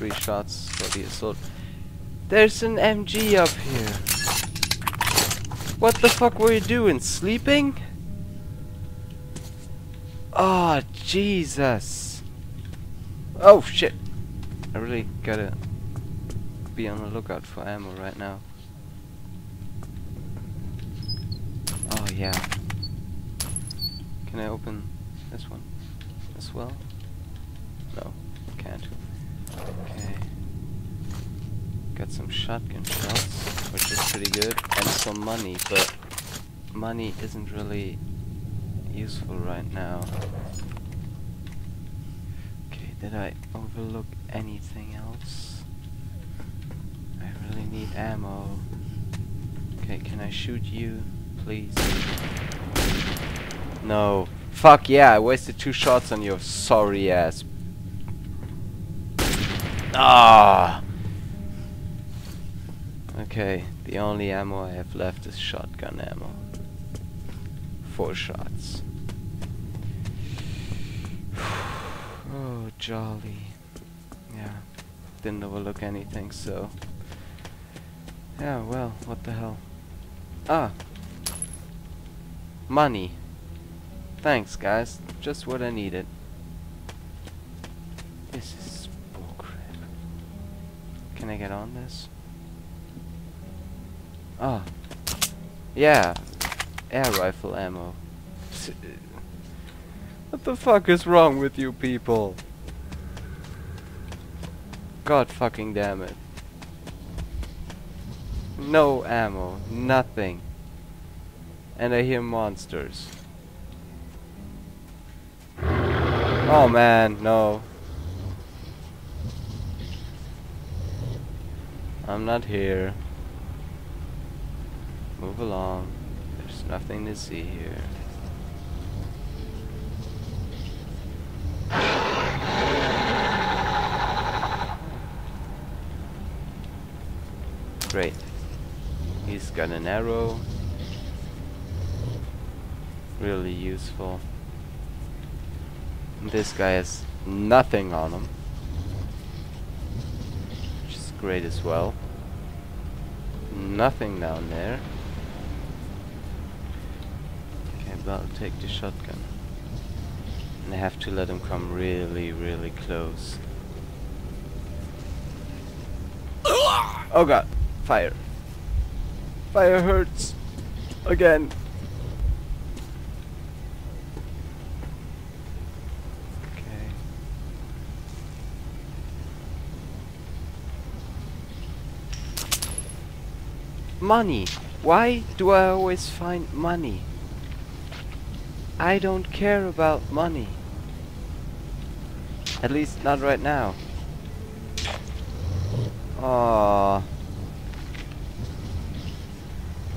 three shots for the assault. There's an MG up here. What the fuck were you doing? Sleeping? Oh, Jesus. Oh, shit. I really gotta be on the lookout for ammo right now. Oh, yeah. Can I open this one as well? No, can't. Okay. Got some shotgun shells, which is pretty good, and some money, but money isn't really useful right now. Okay, did I overlook anything else? I really need ammo. Okay, can I shoot you, please? No. Fuck yeah, I wasted two shots on your sorry ass. Ah! Okay, the only ammo I have left is shotgun ammo. Four shots. oh, jolly. Yeah, didn't overlook anything, so... Yeah, well, what the hell. Ah! Money. Thanks, guys. Just what I needed. This is bullcrap. Can I get on this? Ah. Yeah. Air rifle ammo. What the fuck is wrong with you people? God fucking damn it. No ammo. Nothing. And I hear monsters. Oh man, no. I'm not here. Move along. There's nothing to see here. Great. He's got an arrow. Really useful. This guy has nothing on him. Which is great as well. Nothing down there. Okay, but I'll take the shotgun. And I have to let him come really, really close. Oh god! Fire. Fire hurts! Again! Okay. Money! Why do I always find money? I don't care about money. At least not right now. Aww.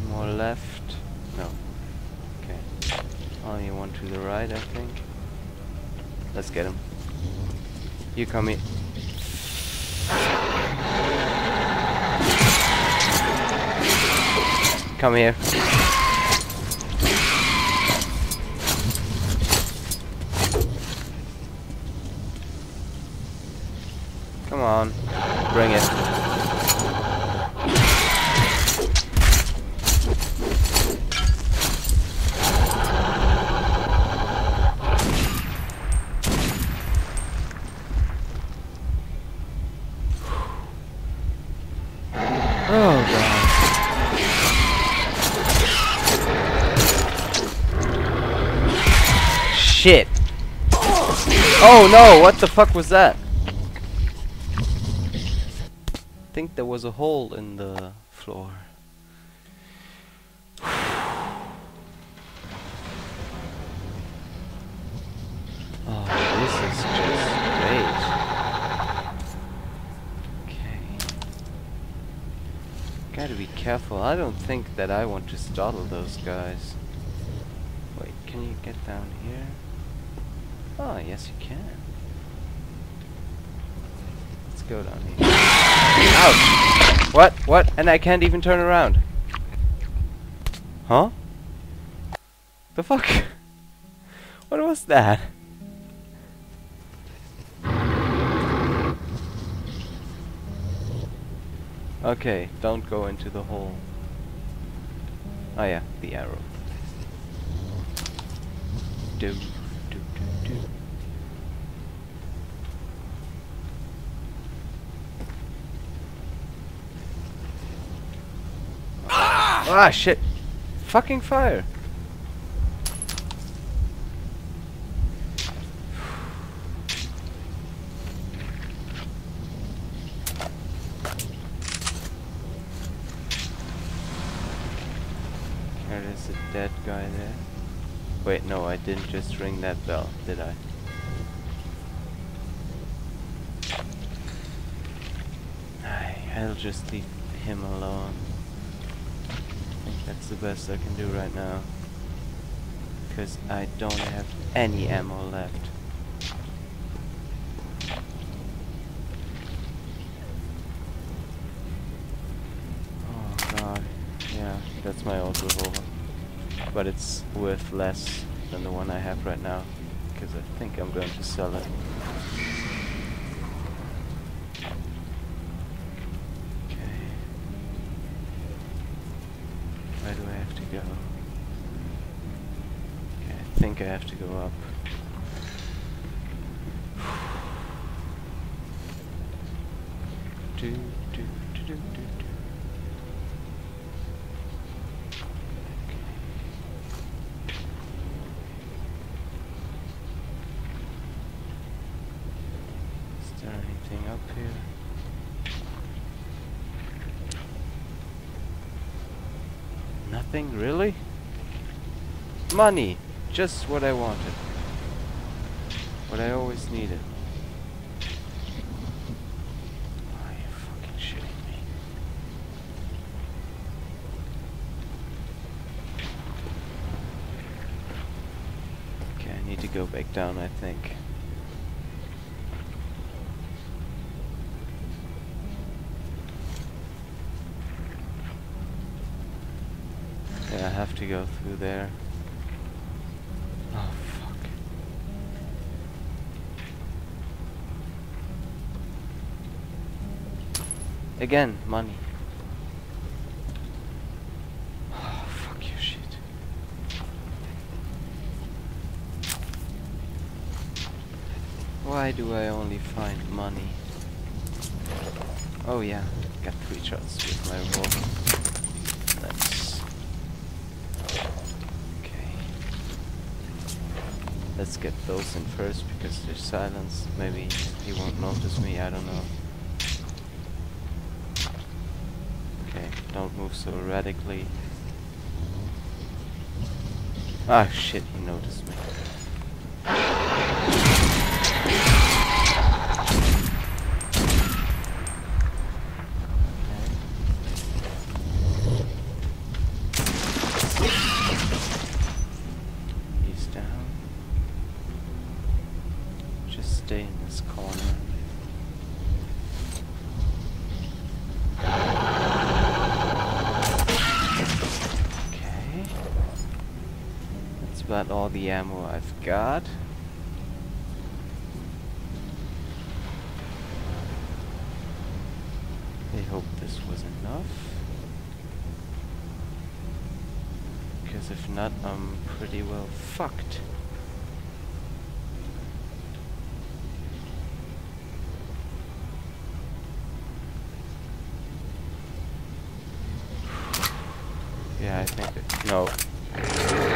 More left. No. Okay. Oh, Only one to the right, I think. Let's get him. You come here. Come here. Come on. Bring it. Oh god. Shit. Oh no, what the fuck was that? I think there was a hole in the floor. Oh, this is just great. Okay. Gotta be careful. I don't think that I want to startle those guys. Wait, can you get down here? Oh, yes you can. Let's go down here. Ouch! What? What? And I can't even turn around. Huh? The fuck? what was that? Okay, don't go into the hole. Oh yeah, the arrow. Do, do, do, do. Ah shit! Fucking fire! There is a dead guy there. Wait, no, I didn't just ring that bell, did I? I'll just leave him alone. That's the best I can do right now. Because I don't have any ammo left. Oh god, yeah, that's my old revolver. But it's worth less than the one I have right now. Because I think I'm going to sell it. Okay. Where do I have to go? Okay, I think I have to go up. do, do, do, do, do, do. Is there anything up here? Nothing, really? Money! Just what I wanted. What I always needed. Oh, Are you fucking shitting me? Okay, I need to go back down, I think. Yeah, I have to go through there. Oh, fuck. Again, money. Fuck shit. Why do I only find money? Oh yeah, got three shots with my revolver. Nice. Okay. Let's get those in first because there's silence. Maybe he won't notice me, I don't know. Okay, move so erratically. Ah shit, he noticed about all the ammo I've got. I hope this was enough. Because if not, I'm pretty well fucked. Yeah, I think it, no.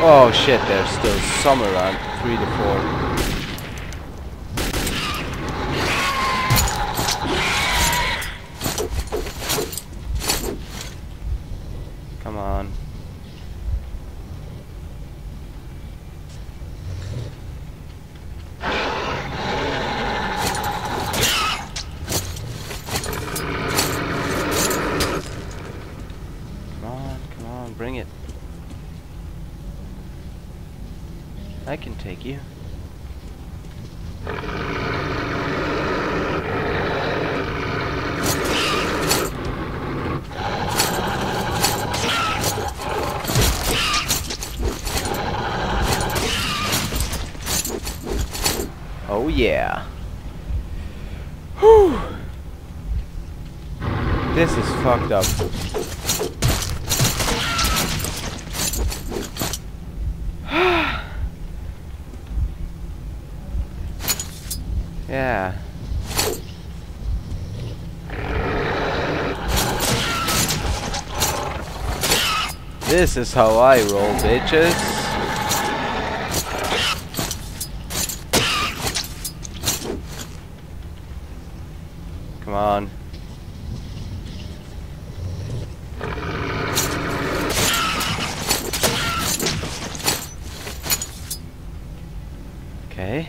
Oh shit, there's still some around. Three to four. Come on. Come on, come on, bring it. I can take you. Oh yeah. Whew. This is fucked up. Yeah. This is how I roll, bitches. Come on. Okay.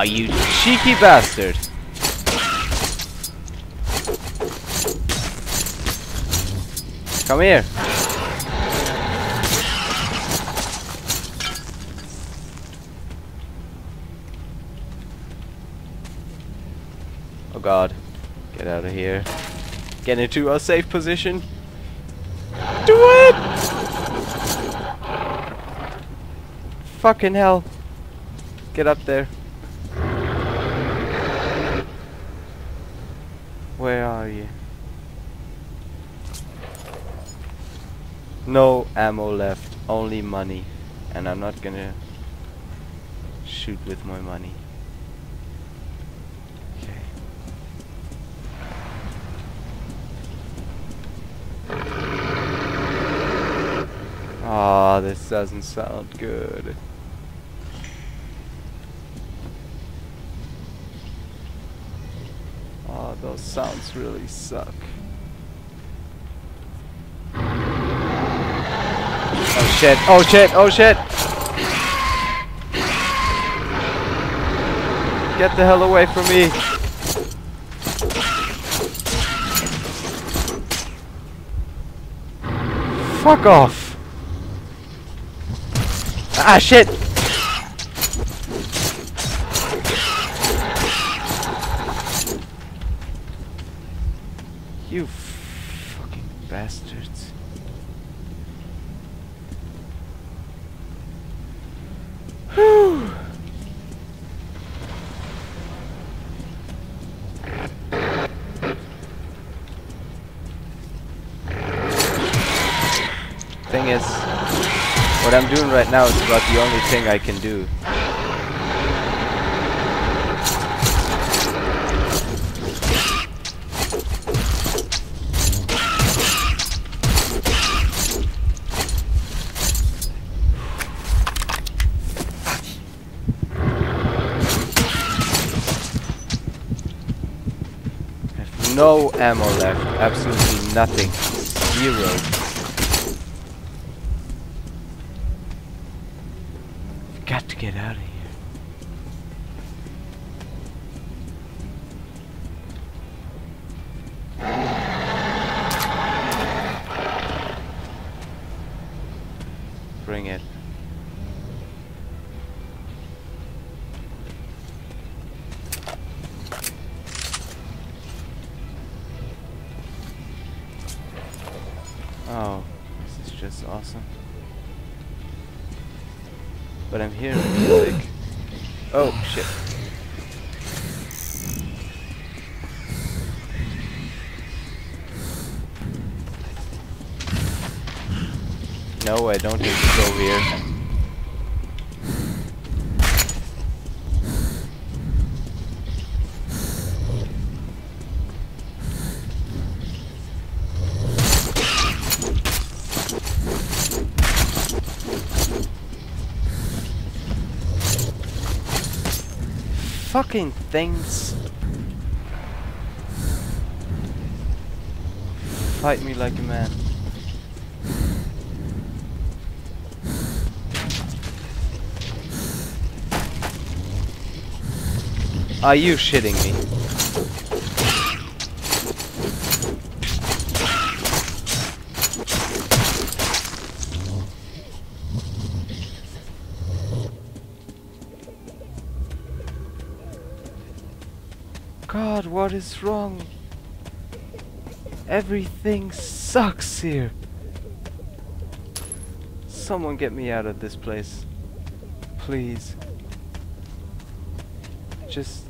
Aw, you cheeky bastard. Come here. Oh god. Get out of here. Get into a safe position. Do it! Fucking hell. Get up there. Where are you? No ammo left, only money. And I'm not gonna shoot with my money. Okay. Ah, this doesn't sound good. Oh, those sounds really suck. Oh shit, oh shit, oh shit! Get the hell away from me! Fuck off! Ah shit! You fucking bastards. Thing is, what I'm doing right now is about the only thing I can do. I have no ammo left. Absolutely nothing. Zero. No, I don't to go here. Fucking things. Fight me like a man. Are you shitting me? God, what is wrong? Everything sucks here. Someone get me out of this place. Please. just.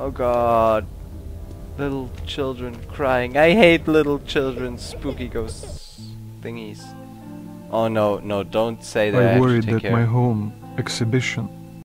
Oh God, little children crying. I hate little children, spooky ghost thingies. Oh no, no, don't say that. I, I worried that care. my home exhibition